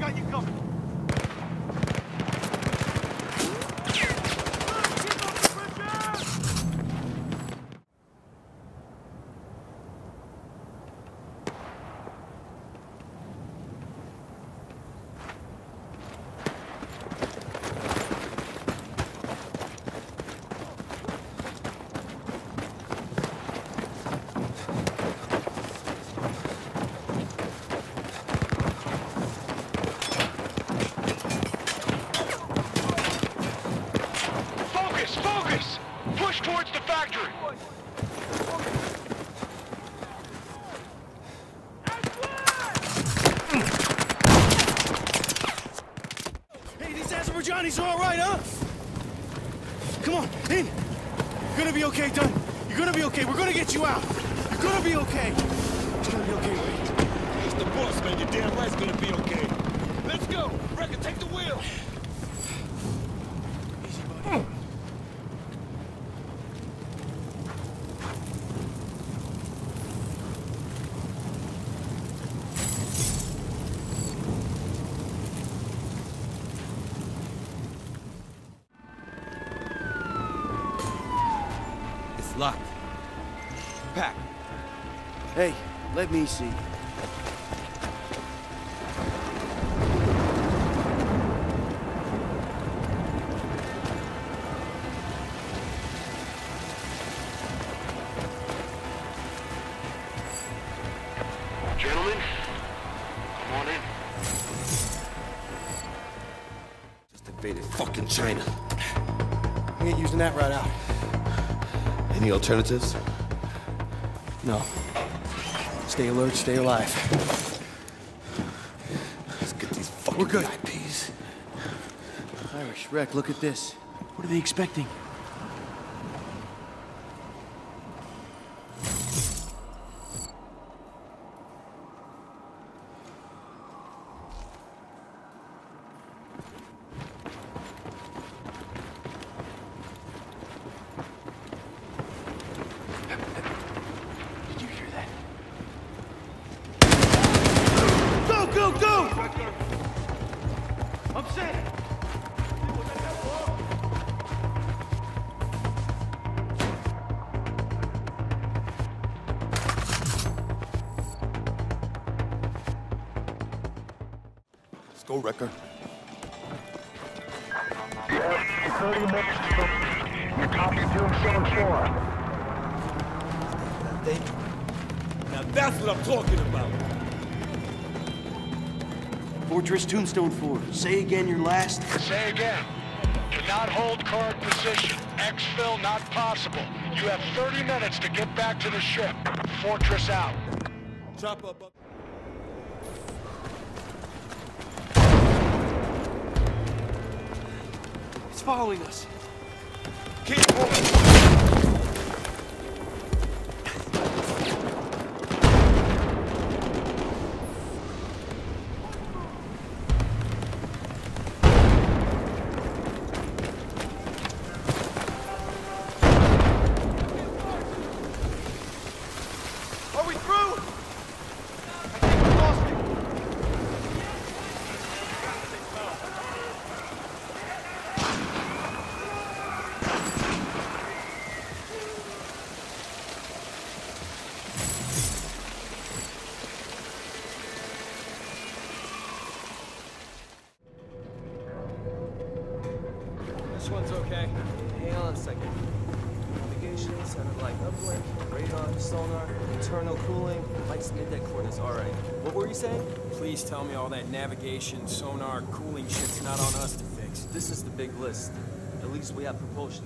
got you covered. Towards the factory! Hey, these Azerbaijanis are all right, huh? Come on, in! You're gonna be okay, Dunn. You're gonna be okay. We're gonna get you out. You're gonna be okay. It's gonna be okay, Wade. It's the boss, man. You're damn right gonna be okay. Let's go! Recker, take the wheel! Locked. Pack. Hey, let me see. Gentlemen, come on in. Just invaded fucking China. We ain't using that right out. Any alternatives? No. Stay alert, stay alive. Let's get these fucking We're good. IPs. Irish, Reck, look at this. What are they expecting? Recker. You have 30 minutes to complete. You copy Tombstone 4. Now that's what I'm talking about. Fortress Tombstone 4. Say again your last. Say again. Cannot hold current position. Exfil not possible. You have 30 minutes to get back to the ship. Fortress out. Chop up. up. It's following us. Keep moving. Sounded like radar, sonar, internal cooling, lights middeck coordinates. All right. What were you saying? Please tell me all that navigation, sonar, cooling shit's not on us to fix. This is the big list. At least we have propulsion.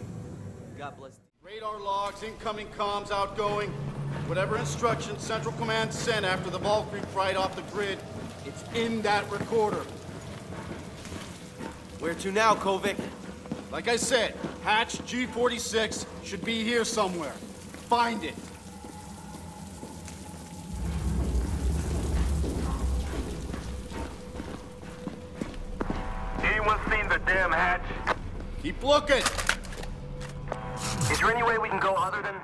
God bless. Radar logs, incoming comms, outgoing. Whatever instructions Central Command sent after the Ball Creek fried off the grid, it's in that recorder. Where to now, Kovic? Like I said, hatch G46 should be here somewhere. Find it. Anyone seen the damn hatch? Keep looking. Is there any way we can go other than...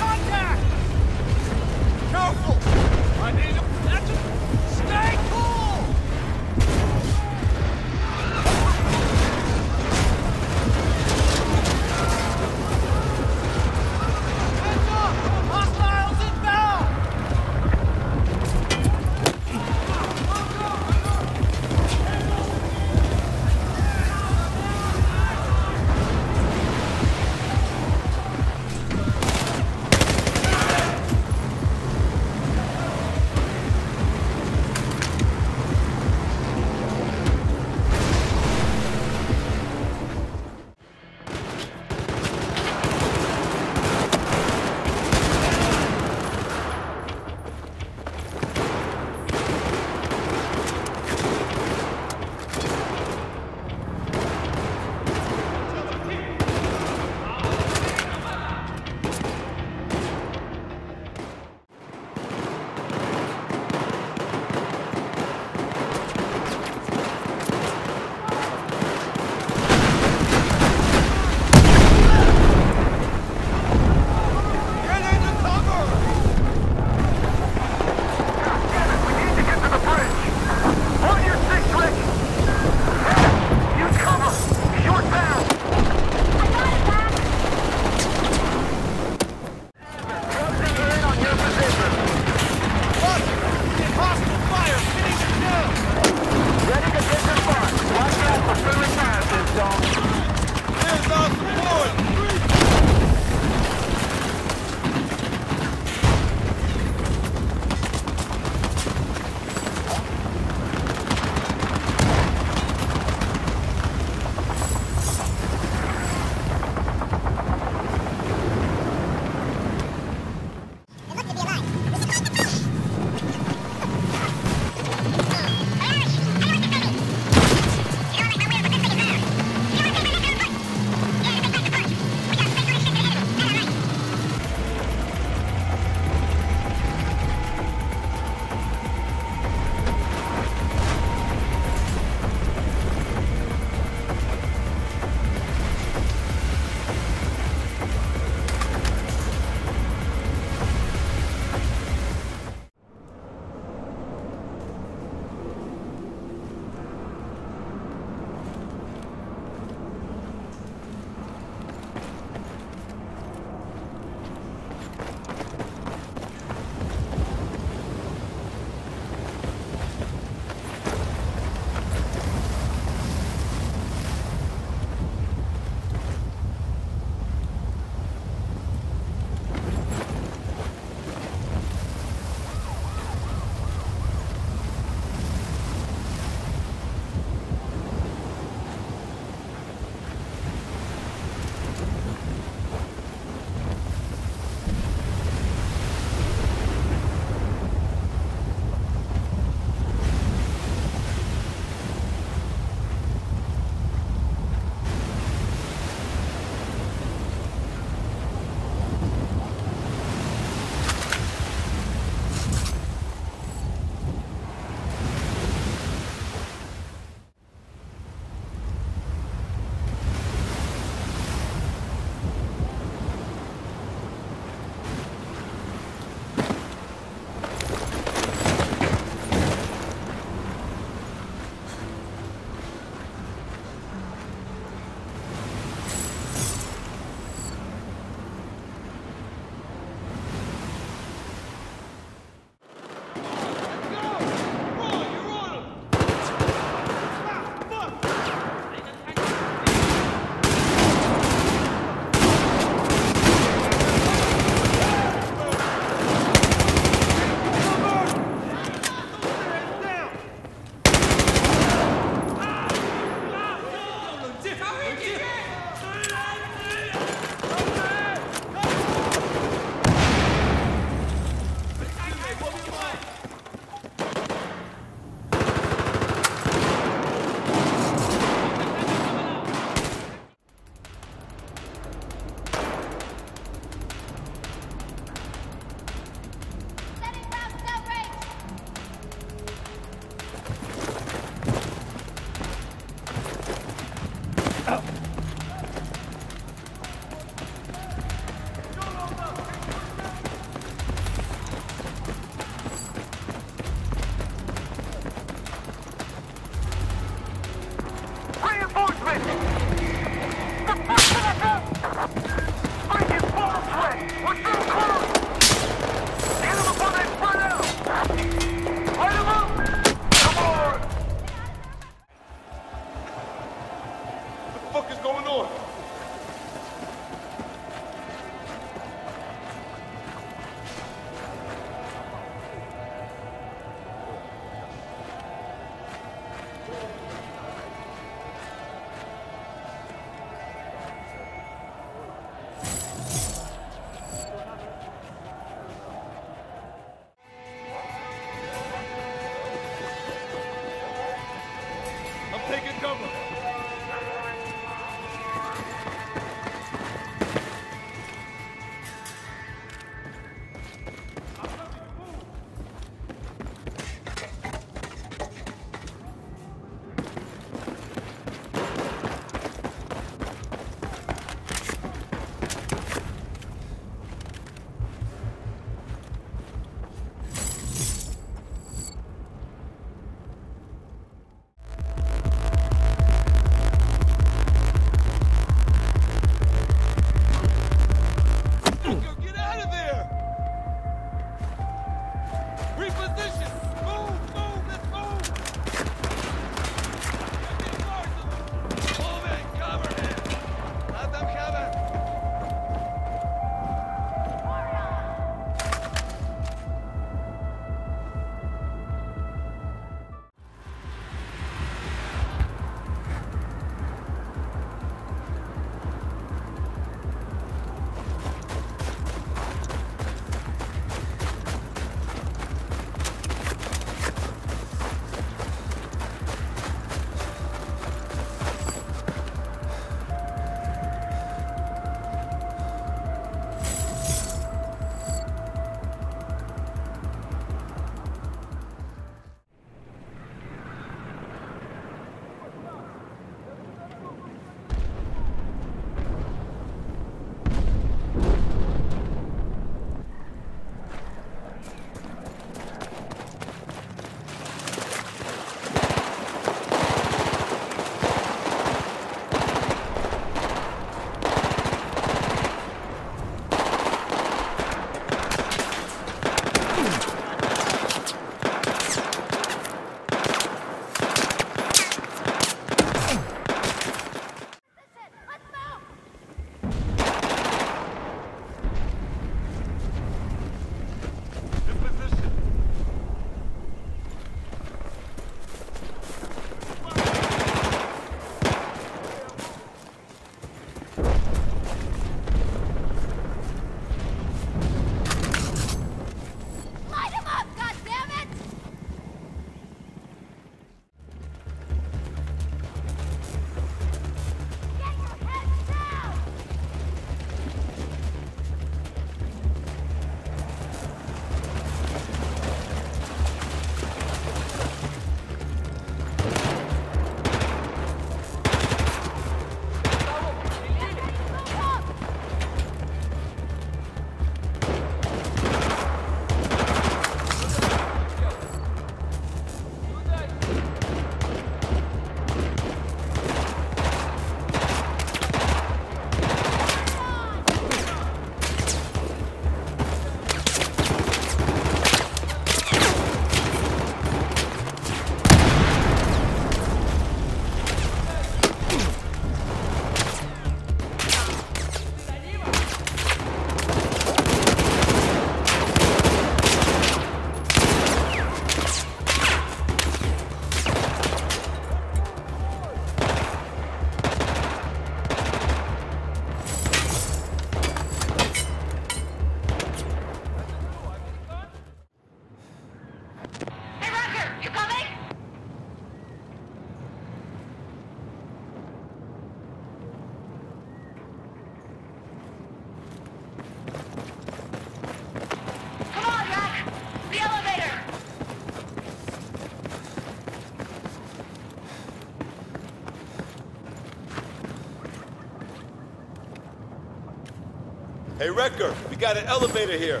Hey, Recker, we got an elevator here.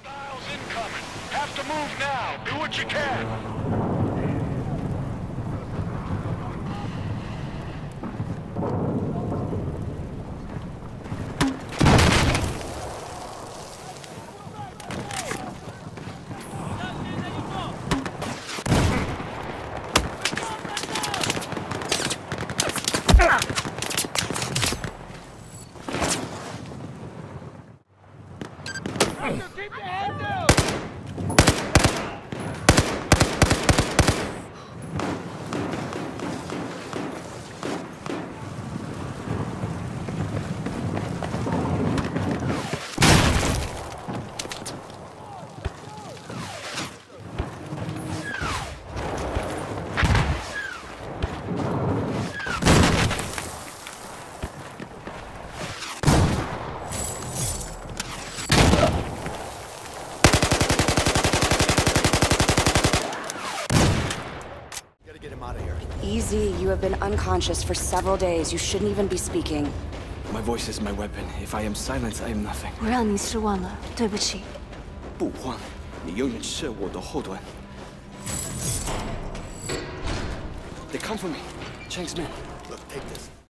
Styles incoming. Have to move now. Do what you can. Gotta get him out of here. Easy, you have been unconscious for several days. You shouldn't even be speaking. My voice is my weapon. If I am silent, I am nothing. 我让你失望了，对不起。不慌，你永远是我的后盾。They come for me. Chang's men. Look, take this.